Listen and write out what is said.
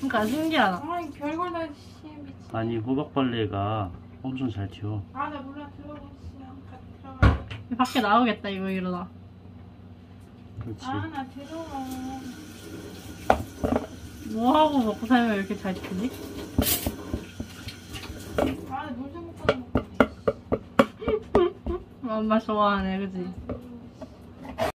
그러니까 신기하다. 아니 별걸 다 씨, 미친. 아니 호박벌레가 엄청 잘 튀어. 아나 몰라 들어가 아, 같이 들어가. 밖에 나오겠다 이거 이러다. 그렇지. 아나 들어가. 뭐 하고 먹고 살면 이렇게 잘 튀지? 아나 물좀 먹고 먹고. 엄마 좋아하네, 그지?